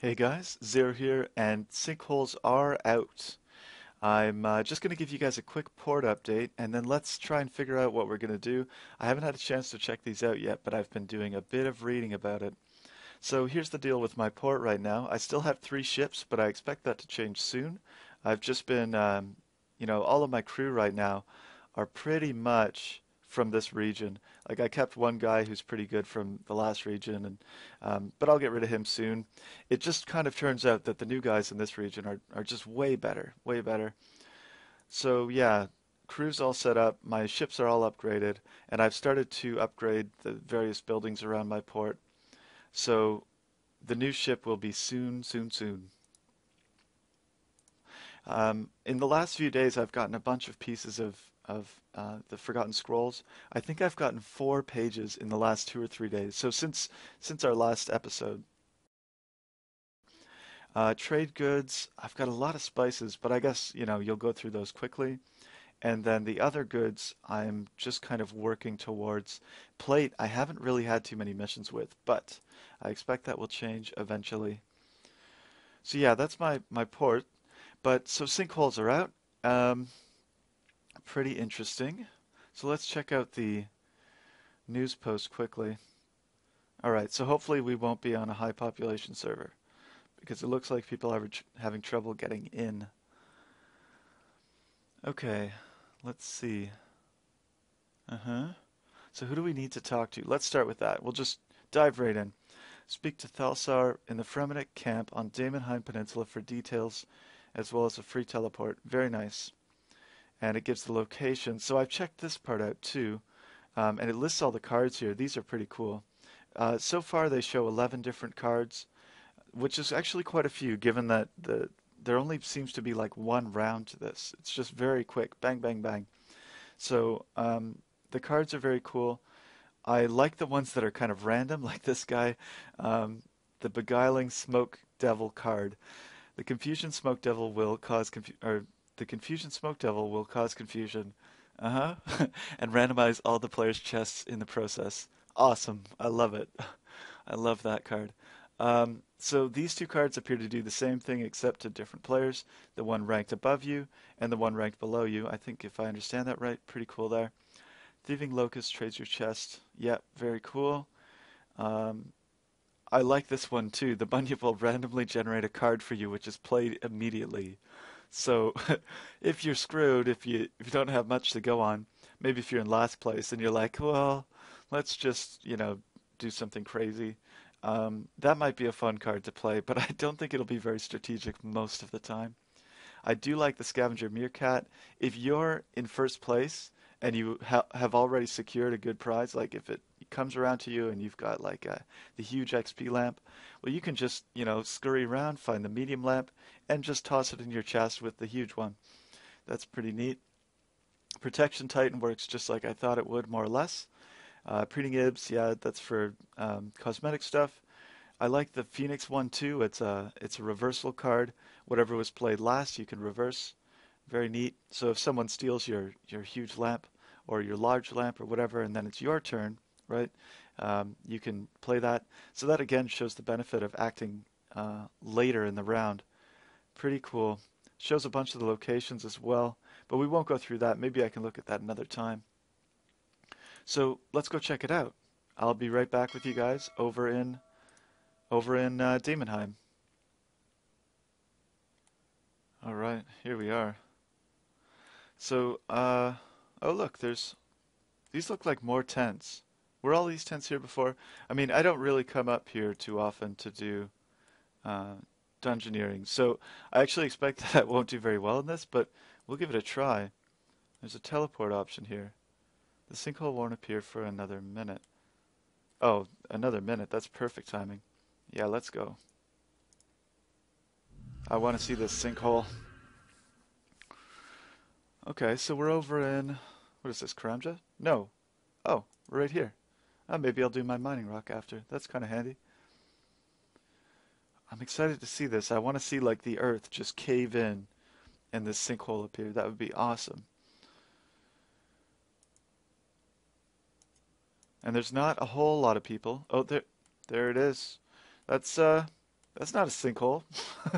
Hey guys, Zero here, and sinkholes are out. I'm uh, just going to give you guys a quick port update, and then let's try and figure out what we're going to do. I haven't had a chance to check these out yet, but I've been doing a bit of reading about it. So here's the deal with my port right now. I still have three ships, but I expect that to change soon. I've just been, um, you know, all of my crew right now are pretty much from this region. Like I kept one guy who's pretty good from the last region, and um, but I'll get rid of him soon. It just kind of turns out that the new guys in this region are are just way better, way better. So yeah, crew's all set up, my ships are all upgraded, and I've started to upgrade the various buildings around my port. So the new ship will be soon, soon, soon. Um, in the last few days, I've gotten a bunch of pieces of of uh, the Forgotten Scrolls. I think I've gotten four pages in the last two or three days. So since since our last episode. Uh, trade goods, I've got a lot of spices, but I guess you know you'll go through those quickly. And then the other goods, I'm just kind of working towards. Plate, I haven't really had too many missions with, but I expect that will change eventually. So yeah, that's my my port. But so sinkholes are out. Um, pretty interesting. So let's check out the news post quickly. Alright, so hopefully we won't be on a high population server because it looks like people are having trouble getting in. Okay, let's see. Uh-huh. So who do we need to talk to? Let's start with that. We'll just dive right in. Speak to Thalsar in the Fremennik camp on Daemonheim Peninsula for details as well as a free teleport. Very nice and it gives the location. So I've checked this part out too, um, and it lists all the cards here. These are pretty cool. Uh, so far they show 11 different cards, which is actually quite a few given that the there only seems to be like one round to this. It's just very quick, bang, bang, bang. So um, the cards are very cool. I like the ones that are kind of random, like this guy, um, the Beguiling Smoke Devil card. The Confusion Smoke Devil will cause confu- or the Confusion Smoke Devil will cause confusion. Uh huh. and randomize all the players' chests in the process. Awesome. I love it. I love that card. Um, so these two cards appear to do the same thing except to different players. The one ranked above you and the one ranked below you. I think if I understand that right, pretty cool there. Thieving Locust trades your chest. Yep, very cool. Um, I like this one too. The Bunyip will randomly generate a card for you, which is played immediately. So if you're screwed, if you if you don't have much to go on, maybe if you're in last place and you're like, well, let's just you know do something crazy. Um, that might be a fun card to play, but I don't think it'll be very strategic most of the time. I do like the Scavenger Meerkat. If you're in first place and you ha- have already secured a good prize, like if it comes around to you and you've got like a, the huge XP lamp, well, you can just, you know, scurry around, find the medium lamp, and just toss it in your chest with the huge one. That's pretty neat. Protection Titan works just like I thought it would, more or less. Uh, Preening Ibis, yeah, that's for um, cosmetic stuff. I like the Phoenix one too. It's a it's a reversal card. Whatever was played last, you can reverse. Very neat. So if someone steals your your huge lamp, or your large lamp or whatever, and then it's your turn, right? Um, you can play that. So that again shows the benefit of acting uh, later in the round. Pretty cool. Shows a bunch of the locations as well, but we won't go through that. Maybe I can look at that another time. So let's go check it out. I'll be right back with you guys over in over in uh, Daemonheim. All right, here we are. So, uh, Oh, look, there's... These look like more tents. Were all these tents here before? I mean, I don't really come up here too often to do uh, dungeoneering, so I actually expect that I won't do very well in this, but we'll give it a try. There's a teleport option here. The sinkhole won't appear for another minute. Oh, another minute. That's perfect timing. Yeah, let's go. I want to see this sinkhole. Okay, so we're over in what is this, Karamja? No. Oh, right here. Oh, maybe I'll do my mining rock after. That's kind of handy. I'm excited to see this. I want to see like the earth just cave in and this sinkhole appear. That would be awesome. And there's not a whole lot of people. Oh, there, there it is. That's uh, That's not a sinkhole.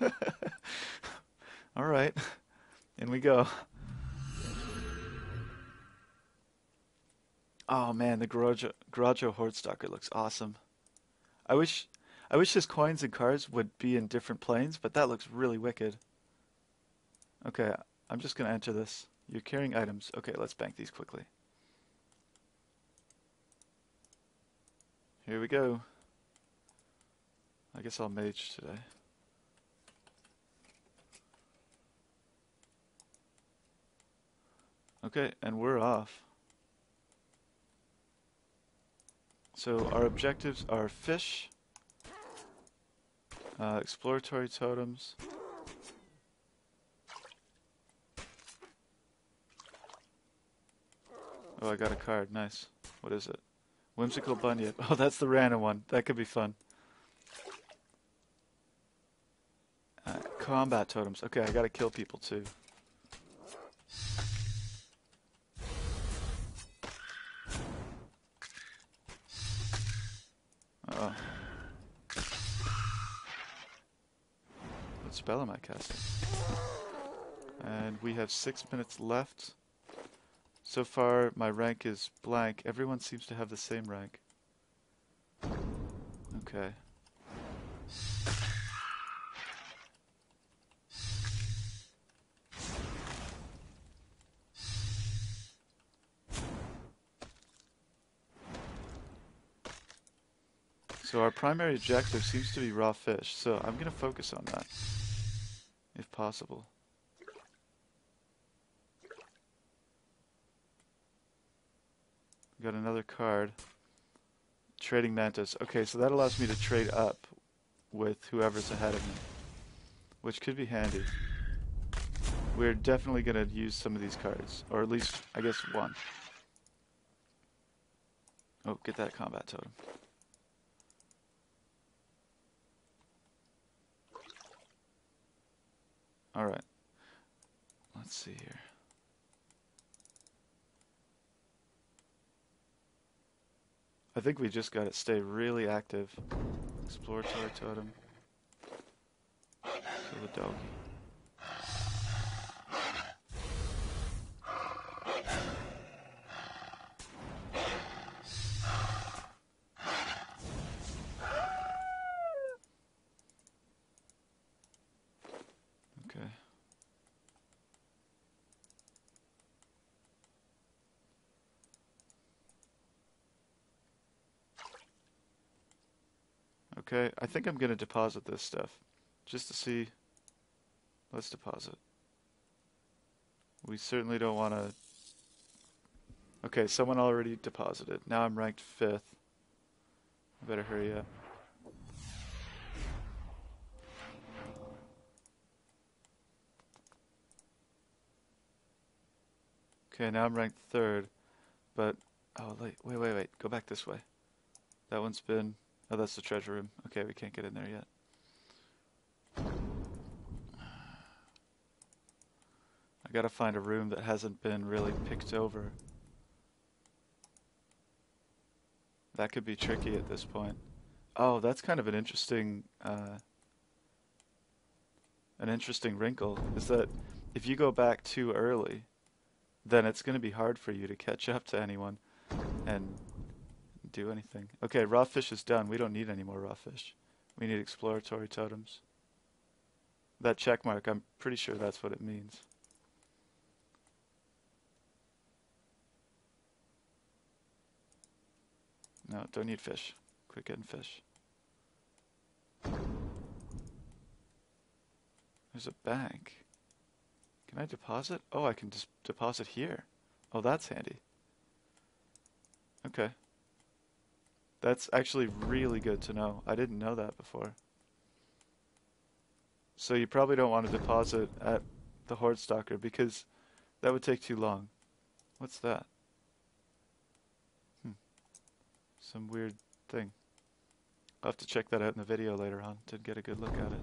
All right. In we go. Oh man, the Gorajo, Gorajo Hoardstalker looks awesome. I wish I wish his coins and cards would be in different planes, but that looks really wicked. Okay, I'm just to enter this. You're carrying items. Okay, let's bank these quickly. Here we go. I guess I'll mage today. Okay, and we're off. So our objectives are fish, uh, exploratory totems, Oh, I got a card. Nice. What is it? Whimsical Bunyip. Oh, that's the random one. That could be fun. Uh, combat totems. Okay, I gotta kill people too. Uh oh. What spell am I casting? And we have six minutes left. So far, my rank is blank. Everyone seems to have the same rank. Okay. So our primary objective seems to be raw fish, so I'm going to focus on that, if possible. Got another card. Trading Mantis. Okay, so that allows me to trade up with whoever's ahead of me, which could be handy. We're definitely going to use some of these cards, or at least, I guess, one. Oh, get that combat totem. Alright. Let's see here. I think we just got to stay really active. Exploratory totem. The doggy. Okay, I think I'm going to deposit this stuff. Just to see. Let's deposit. We certainly don't want to... Okay, someone already deposited. Now I'm ranked 5th. I better hurry up. Okay, now I'm ranked 3rd. But... Oh, wait, wait, wait, wait. Go back this way. That one's been... Oh, that's the treasure room. Okay, we can't get in there yet. I gotta find a room that hasn't been really picked over. That could be tricky at this point. Oh, that's kind of an interesting, uh, an interesting wrinkle, is that if you go back too early, then it's going to be hard for you to catch up to anyone. And do anything. Okay, raw fish is done. We don't need any more raw fish. We need exploratory totems. That check mark, I'm pretty sure that's what it means. No, don't need fish. Quit getting fish. There's a bank. Can I deposit? Oh, I can just deposit here. Oh, that's handy. Okay. That's actually really good to know. I didn't know that before. So you probably don't want to deposit at the Hoardstalker because that would take too long. What's that? Hmm. Some weird thing. I'll have to check that out in the video later on to get a good look at it.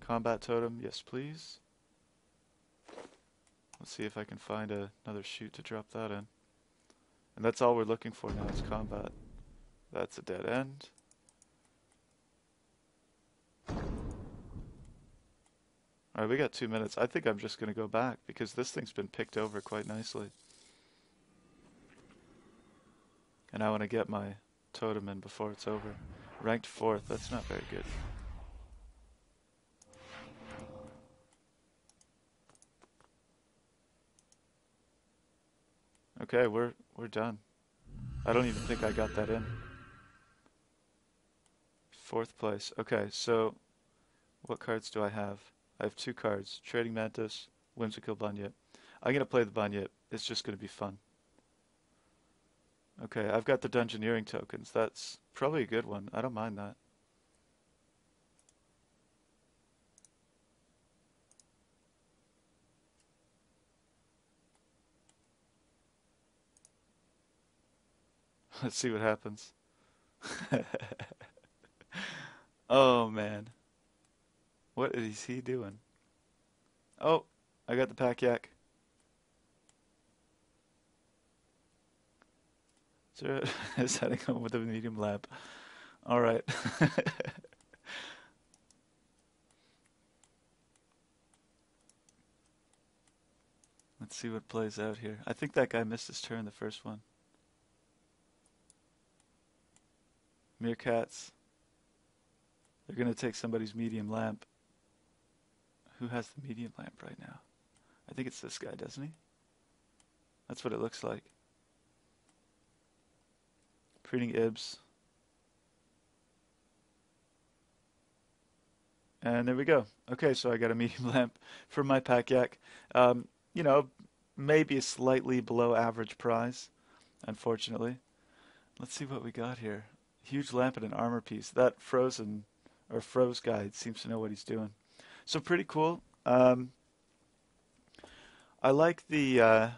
Combat totem, yes please. Let's see if I can find a, another chute to drop that in. And that's all we're looking for now is combat. That's a dead end. All right, we got two minutes. I think I'm just going to go back because this thing's been picked over quite nicely. And I want to get my totem in before it's over. Ranked fourth, that's not very good. Okay, we're we're done. I don't even think I got that in. Fourth place. Okay, so what cards do I have? I have two cards. Trading Mantis, Whimsical Bunyip. I'm going to play the Bunyip. It's just going to be fun. Okay, I've got the Dungeoneering tokens. That's probably a good one. I don't mind that. Let's see what happens. oh man. What is he doing? Oh, I got the pack yak. Is heading home with a medium lab. All right. Let's see what plays out here. I think that guy missed his turn the first one. Meerkats. They're going to take somebody's medium lamp. Who has the medium lamp right now? I think it's this guy, doesn't he? That's what it looks like. Preening Ibis. And there we go. Okay, so I got a medium lamp for my pack yak. Um, you know, maybe a slightly below average prize, unfortunately. Let's see what we got here. Huge lamp and an armor piece. That frozen or froze guide seems to know what he's doing. So pretty cool. Um, I like the uh,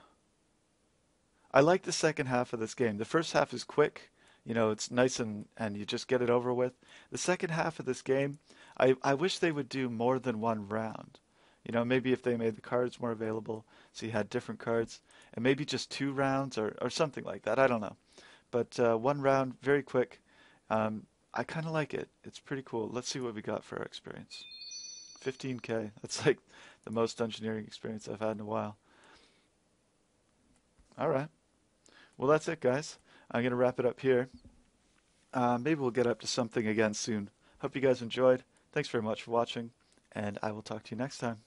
I like the second half of this game. The first half is quick. You know, it's nice and, and you just get it over with. The second half of this game, I, I wish they would do more than one round. You know, maybe if they made the cards more available, so you had different cards, and maybe just two rounds or, or something like that. I don't know. But uh, one round, very quick, um, I kind of like it. It's pretty cool. Let's see what we got for our experience. 15k. That's like the most engineering experience I've had in a while. All right. Well, that's it, guys. I'm going to wrap it up here. Uh, maybe we'll get up to something again soon. Hope you guys enjoyed. Thanks very much for watching, and I will talk to you next time.